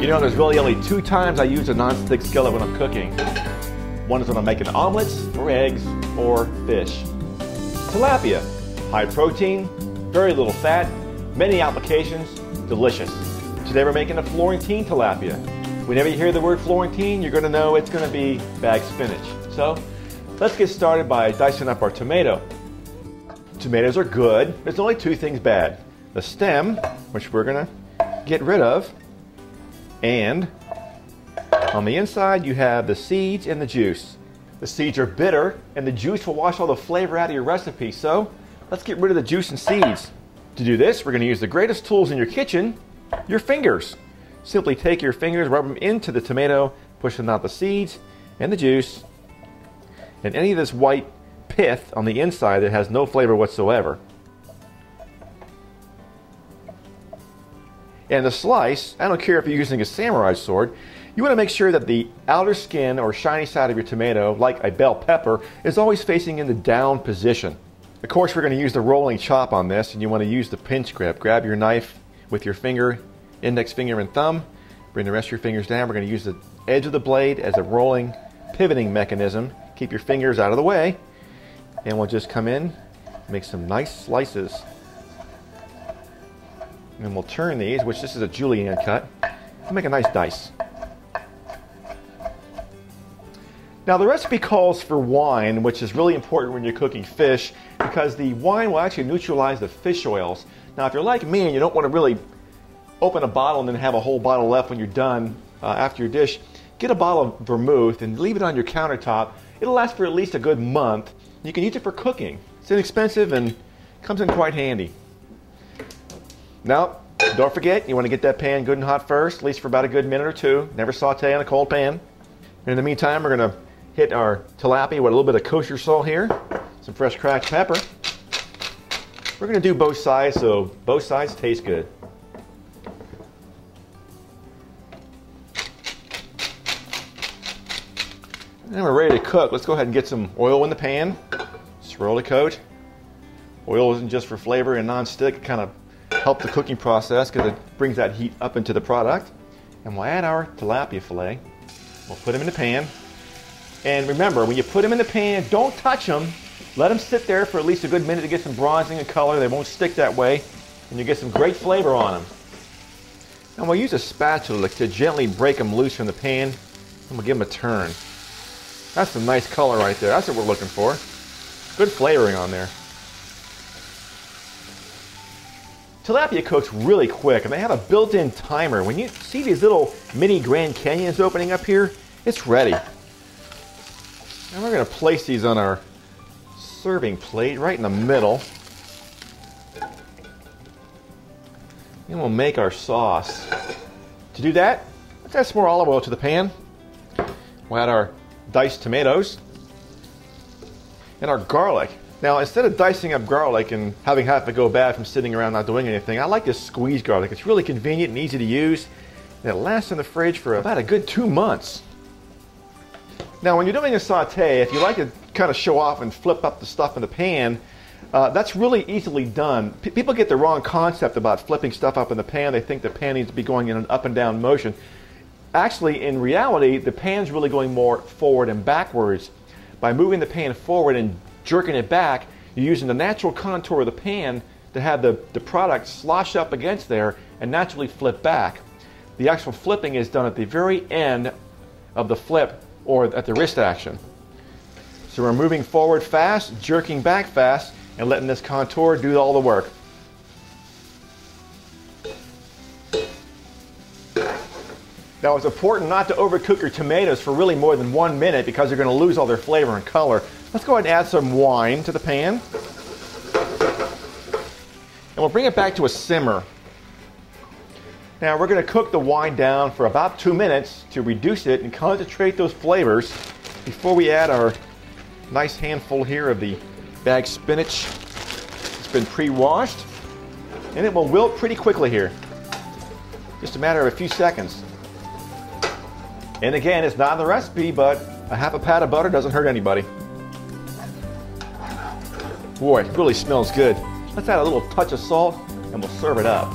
You know, there's really only two times I use a non-stick skillet when I'm cooking. One is when I'm making omelets, or eggs, or fish. Tilapia, high protein, very little fat, many applications, delicious. Today we're making a Florentine tilapia. Whenever you hear the word Florentine, you're going to know it's going to be bagged spinach. So let's get started by dicing up our tomato. Tomatoes are good. There's only two things bad. The stem, which we're going to get rid of, and on the inside you have the seeds and the juice. The seeds are bitter and the juice will wash all the flavor out of your recipe. So let's get rid of the juice and seeds. To do this, we're going to use the greatest tools in your kitchen, your fingers. Simply take your fingers, rub them into the tomato, pushing out the seeds and the juice, and any of this white pith on the inside that has no flavor whatsoever. And the slice, I don't care if you're using a samurai sword, you want to make sure that the outer skin or shiny side of your tomato, like a bell pepper, is always facing in the down position. Of course, we're going to use the rolling chop on this, and you want to use the pinch grip. Grab your knife with your finger, index finger and thumb, bring the rest of your fingers down. We're going to use the edge of the blade as a rolling pivoting mechanism. Keep your fingers out of the way, and we'll just come in, make some nice slices. And we'll turn these, which this is a julienne cut, to make a nice dice. Now the recipe calls for wine, which is really important when you're cooking fish because the wine will actually neutralize the fish oils. Now if you're like me and you don't want to really open a bottle and then have a whole bottle left when you're done uh, after your dish, get a bottle of vermouth and leave it on your countertop. It'll last for at least a good month. You can use it for cooking. It's inexpensive and comes in quite handy. Now, don't forget, you want to get that pan good and hot first, at least for about a good minute or two. Never saute in a cold pan. In the meantime, we're going to hit our tilapia with a little bit of kosher salt here, some fresh cracked pepper. We're going to do both sides so both sides taste good. And we're ready to cook. Let's go ahead and get some oil in the pan. Swirl the coat. Oil isn't just for flavor and non-stick. It kind of helps the cooking process because it brings that heat up into the product. And we'll add our tilapia fillet. We'll put them in the pan. And remember, when you put them in the pan, don't touch them. Let them sit there for at least a good minute to get some bronzing and color. They won't stick that way. And you get some great flavor on them. And we'll use a spatula to gently break them loose from the pan. And we'll give them a turn. That's some nice color right there. That's what we're looking for. Good flavoring on there. Tilapia cooks really quick and they have a built-in timer. When you see these little mini Grand Canyons opening up here, it's ready. And we're going to place these on our serving plate right in the middle. And we'll make our sauce. To do that, let's add some more olive oil to the pan. We'll add our diced tomatoes and our garlic. Now, instead of dicing up garlic and having half it go bad from sitting around not doing anything, I like to squeeze garlic. It's really convenient and easy to use, and it lasts in the fridge for about a good two months. Now, when you're doing a saute, if you like to kind of show off and flip up the stuff in the pan, uh, that's really easily done. P people get the wrong concept about flipping stuff up in the pan. They think the pan needs to be going in an up and down motion. Actually, in reality, the pan's really going more forward and backwards. By moving the pan forward and jerking it back, you're using the natural contour of the pan to have the, the product slosh up against there and naturally flip back. The actual flipping is done at the very end of the flip or at the wrist action. So we're moving forward fast, jerking back fast, and letting this contour do all the work. Now it's important not to overcook your tomatoes for really more than one minute because you're going to lose all their flavor and color. Let's go ahead and add some wine to the pan. And we'll bring it back to a simmer. Now we're going to cook the wine down for about two minutes to reduce it and concentrate those flavors before we add our nice handful here of the bagged spinach. It's been pre-washed and it will wilt pretty quickly here. Just a matter of a few seconds. And again, it's not in the recipe, but a half a pat of butter doesn't hurt anybody. Boy, it really smells good. Let's add a little touch of salt and we'll serve it up.